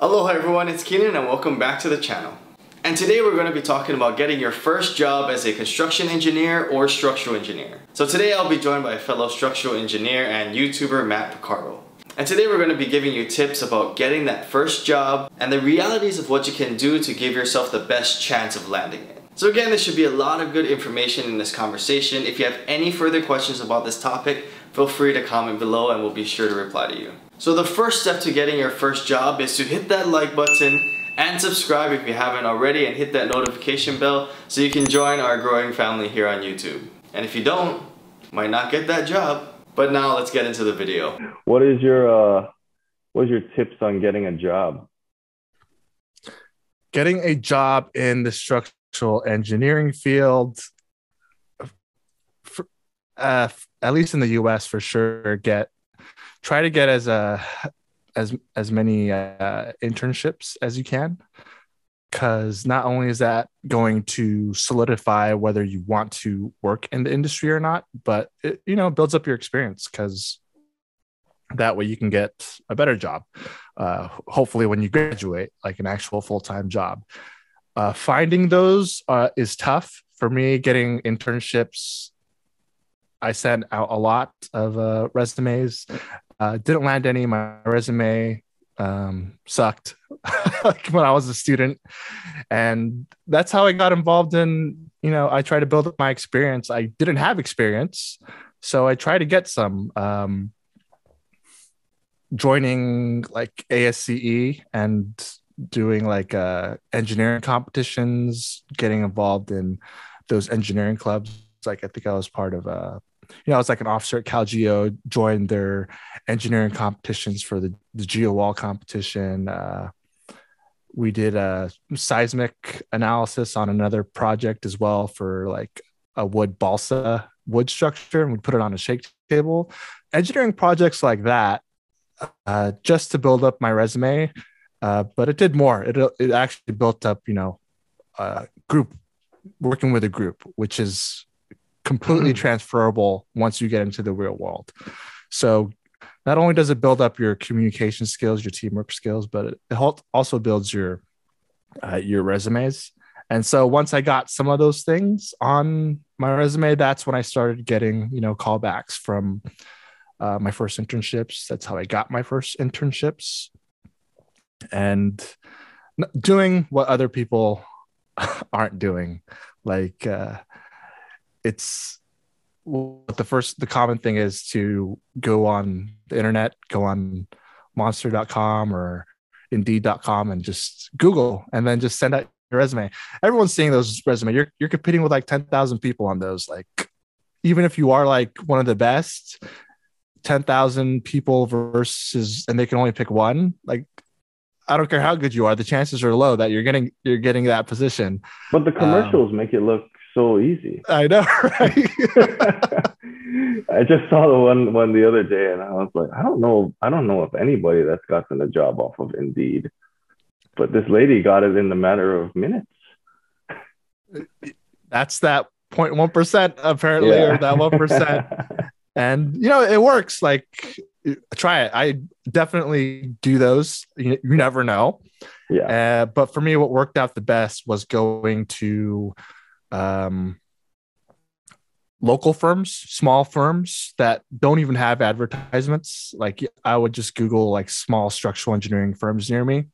Aloha everyone, it's Kienen and welcome back to the channel. And today we're going to be talking about getting your first job as a construction engineer or structural engineer. So today I'll be joined by a fellow structural engineer and YouTuber Mat Picardal. And today we're going to be giving you tips about getting that first job and the realities of what you can do to give yourself the best chance of landing it. So again, there should be a lot of good information in this conversation. If you have any further questions about this topic, feel free to comment below and we'll be sure to reply to you. So the first step to getting your first job is to hit that like button and subscribe if you haven't already and hit that notification bell so you can join our growing family here on YouTube. And if you don't, might not get that job. But now let's get into the video. What is your uh what is your tips on getting a job? Getting a job in the structural engineering field. Uh, at least in the US for sure get try to get as a as as many uh, internships as you can. Because not only is that going to solidify whether you want to work in the industry or not but it you know builds up your experience because that way you can get a better job uh, hopefully when you graduate like an actual full-time job uh, finding those uh, is tough for me getting internships i sent out a lot of uh, resumes uh, didn't land any. My resume um, sucked when I was a student, and that's how I got involved in. You know, I tried to build up my experience. I didn't have experience, so I tried to get some. Um, joining like ASCE and doing like uh, engineering competitions, getting involved in those engineering clubs. Like I think I was part of a, you know, I was like an officer at CalGeo, joined their engineering competitions for the, the GeoWall competition. Uh, we did a seismic analysis on another project as well for like a wood balsa wood structure, and we put it on a shake table. Engineering projects like that, uh, just to build up my resume. Uh, but it did more. It it actually built up, you know, a group working with a group, which is completely mm-hmm. transferable once you get into the real world. So not only does it build up your communication skills, your teamwork skills, but it also builds your uh, your resumes. And so once I got some of those things on my resume, that's when I started getting you know callbacks from uh, my first internships. That's how I got my first internships, and doing what other people aren't doing, like. Uh, it's what the first the common thing is to go on the internet go on monster.com or indeed.com and just google and then just send out your resume. Everyone's seeing those resume. You're, you're competing with like 10,000 people on those. Like even if you are like one of the best 10,000 people versus and they can only pick one like I don't care how good you are the chances are low that you're getting you're getting that position but the commercials um, make it look so easy. I know, right? I just saw the one one the other day, and I was like, I don't know, I don't know if anybody that's gotten a job off of Indeed, but this lady got it in the matter of minutes. That's that 0.1 percent apparently, yeah. or that one percent. and you know, it works. Like, try it. I definitely do those. You, you never know. Yeah. Uh, but for me, what worked out the best was going to um, local firms, small firms that don't even have advertisements. Like I would just Google like small structural engineering firms near me,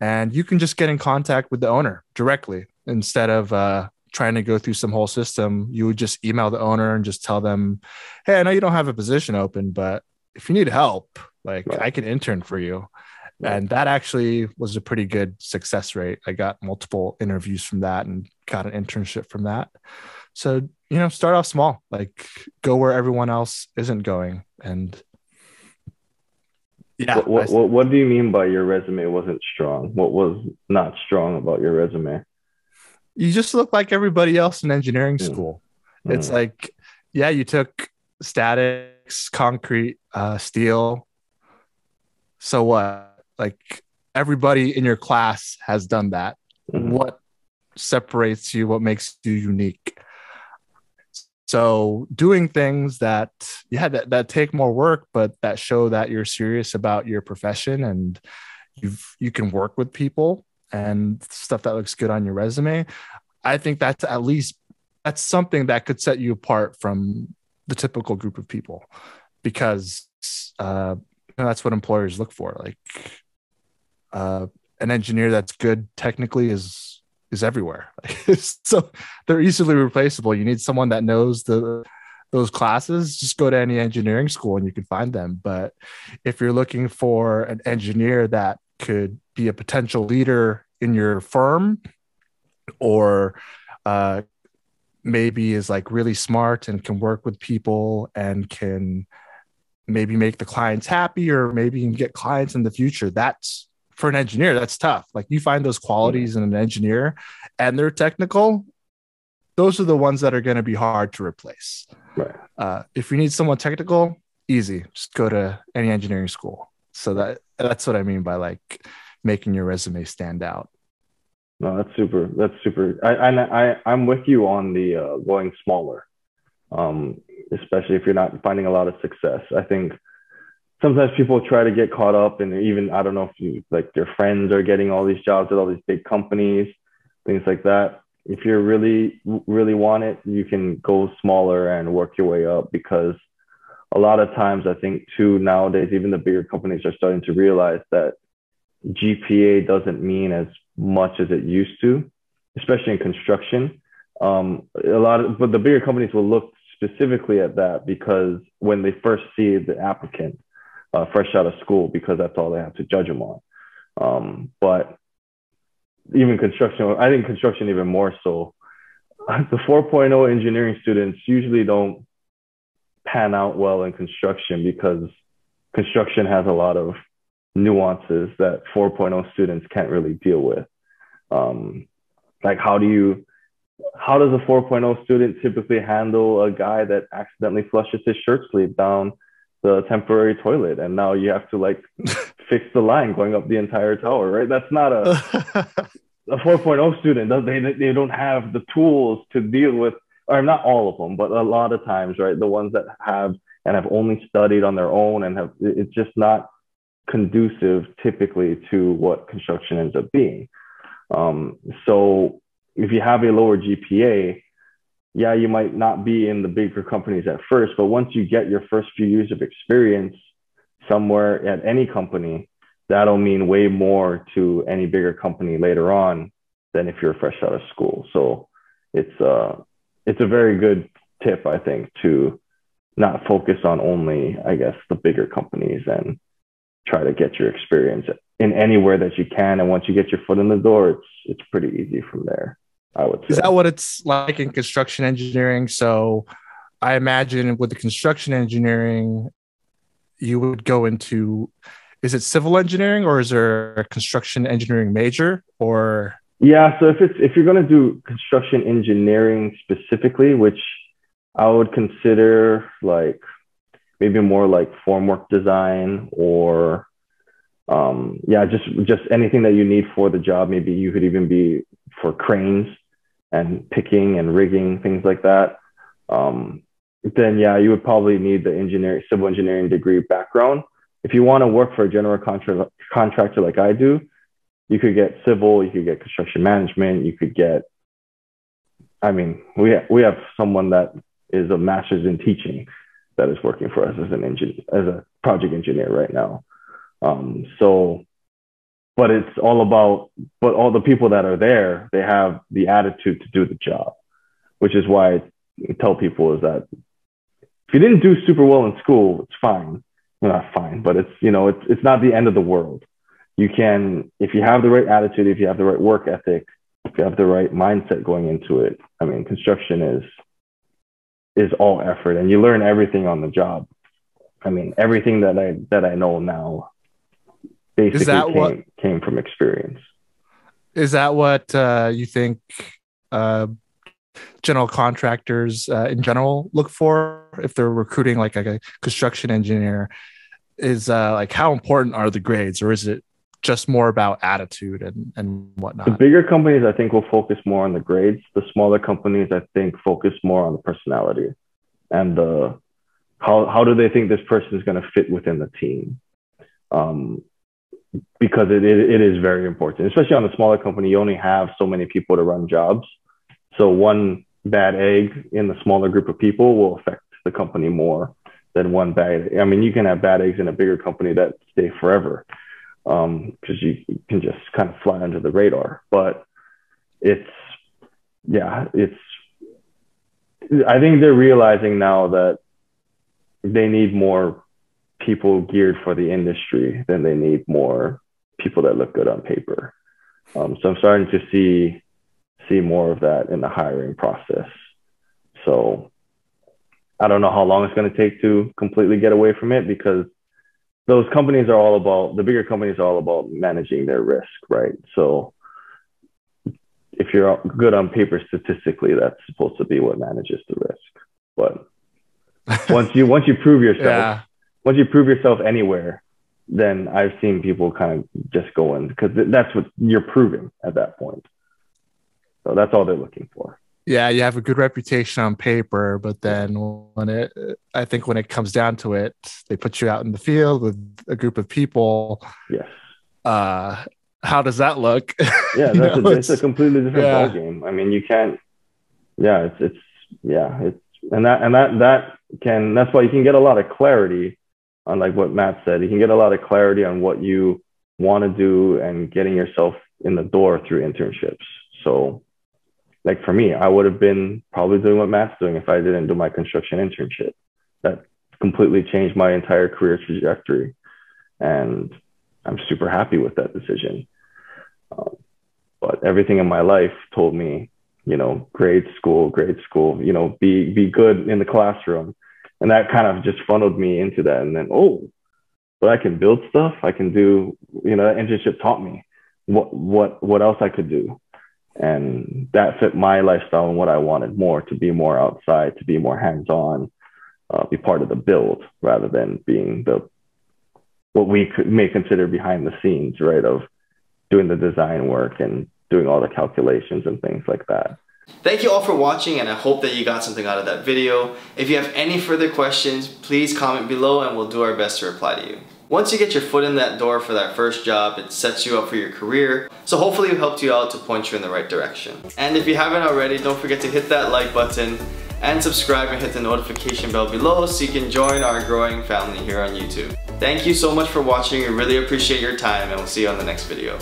and you can just get in contact with the owner directly instead of uh, trying to go through some whole system. You would just email the owner and just tell them, "Hey, I know you don't have a position open, but if you need help, like right. I can intern for you." and that actually was a pretty good success rate i got multiple interviews from that and got an internship from that so you know start off small like go where everyone else isn't going and yeah what, what, what, what do you mean by your resume wasn't strong what was not strong about your resume you just look like everybody else in engineering mm. school mm. it's like yeah you took statics concrete uh, steel so what like everybody in your class has done that. Mm-hmm. What separates you? What makes you unique? So doing things that yeah that, that take more work, but that show that you're serious about your profession and you've you can work with people and stuff that looks good on your resume i think that's at least that's something that could set you apart from the typical group of people because uh, that's what employers look for. Like uh, an engineer that's good technically is is everywhere. So they're easily replaceable. You need someone that knows the those classes just go to any engineering school and you can find them. But if you're looking for an engineer that could be a potential leader in your firm or uh, maybe is like really smart and can work with people and can maybe make the clients happy or maybe you can get clients in the future. That's for an engineer that's tough. Like you find those qualities in an engineer and they're technical those are the ones that are going to be hard to replace. Right. Uh, if you need someone technical easy. Just go to any engineering school. So that that's what i mean by like making your resume stand out no, that's super. That's super. I I, I I'm with you on the uh, going smaller, um, especially if you're not finding a lot of success. I think sometimes people try to get caught up, and even I don't know if you like your friends are getting all these jobs at all these big companies, things like that. If you really really want it, you can go smaller and work your way up because a lot of times I think too nowadays even the bigger companies are starting to realize that GPA doesn't mean as much as it used to, especially in construction. Um, a lot of, but the bigger companies will look specifically at that because when they first see the applicant uh, fresh out of school, because that's all they have to judge them on. Um, but even construction, I think construction even more so. The 4.0 engineering students usually don't pan out well in construction because construction has a lot of nuances that 4.0 students can't really deal with. Um, like how do you how does a 4.0 student typically handle a guy that accidentally flushes his shirt sleeve down the temporary toilet and now you have to like fix the line going up the entire tower right that's not a a 4.0 student they they don't have the tools to deal with or not all of them but a lot of times right the ones that have and have only studied on their own and have it's just not conducive typically to what construction ends up being. Um, so if you have a lower GPA, yeah, you might not be in the bigger companies at first, but once you get your first few years of experience somewhere at any company, that'll mean way more to any bigger company later on than if you're fresh out of school. So it's uh it's a very good tip, I think, to not focus on only, I guess, the bigger companies and try to get your experience in anywhere that you can. And once you get your foot in the door, it's it's pretty easy from there. I would say. Is that what it's like in construction engineering? So I imagine with the construction engineering, you would go into is it civil engineering or is there a construction engineering major or yeah so if it's if you're going to do construction engineering specifically which i would consider like maybe more like formwork design or um, yeah, just just anything that you need for the job. Maybe you could even be for cranes and picking and rigging things like that. Um, then yeah, you would probably need the engineering civil engineering degree background. If you want to work for a general contra- contractor like I do, you could get civil, you could get construction management, you could get. I mean, we ha- we have someone that is a master's in teaching that is working for us as an engineer, as a project engineer right now. Um, so, but it's all about, but all the people that are there, they have the attitude to do the job, which is why I tell people is that if you didn't do super well in school, it's fine. Well, not fine, but it's, you know, it's, it's not the end of the world. You can, if you have the right attitude, if you have the right work ethic, if you have the right mindset going into it, I mean, construction is is all effort and you learn everything on the job. I mean, everything that I that I know now basically came, what, came from experience. Is that what uh, you think uh, general contractors uh, in general look for if they're recruiting like, like a construction engineer? Is uh, like how important are the grades, or is it just more about attitude and, and whatnot? The bigger companies, I think, will focus more on the grades. The smaller companies, I think, focus more on the personality and the how how do they think this person is going to fit within the team. Um, because it, it, it is very important, especially on a smaller company. You only have so many people to run jobs. So one bad egg in the smaller group of people will affect the company more than one bad. I mean, you can have bad eggs in a bigger company that stay forever because um, you can just kind of fly under the radar. But it's, yeah, it's, I think they're realizing now that they need more people geared for the industry than they need more people that look good on paper. Um, so I'm starting to see see more of that in the hiring process. So I don't know how long it's going to take to completely get away from it because those companies are all about the bigger companies are all about managing their risk, right? So if you're good on paper statistically, that's supposed to be what manages the risk. But once you once you prove yourself, yeah. once you prove yourself anywhere, then I've seen people kind of just go in because that's what you're proving at that point. So that's all they're looking for. Yeah, you have a good reputation on paper, but then when it, I think when it comes down to it, they put you out in the field with a group of people. Yes. Uh, how does that look? Yeah, that's know, a, it's, it's, a completely different yeah. ball game. I mean, you can't. Yeah, it's it's yeah, it's and that and that that can that's why you can get a lot of clarity on like what Mat said. You can get a lot of clarity on what you want to do and getting yourself in the door through internships. So like for me, I would have been probably doing what Mat's doing if I didn't do my construction internship. That completely changed my entire career trajectory. And I'm super happy with that decision. Um, but everything in my life told me, you know, grade school, grade school, you know, be be good in the classroom. And that kind of just funneled me into that. And then, oh, but I can build stuff. I can do, you know, that internship taught me what what what else I could do and that fit my lifestyle and what I wanted more to be more outside, to be more hands on, uh, be part of the build rather than being the what we could, may consider behind the scenes, right? Of doing the design work and doing all the calculations and things like that. Thank you all for watching and I hope that you got something out of that video. If you have any further questions, please comment below and we'll do our best to reply to you. Once you get your foot in that door for that first job, it sets you up for your career. So hopefully it helped you out to point you in the right direction. And if you haven't already, don't forget to hit that like button and subscribe and hit the notification bell below so you can join our growing family here on YouTube. Thank you so much for watching. We really appreciate your time and we'll see you on the next video.